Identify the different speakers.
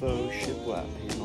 Speaker 1: faux shiplap what?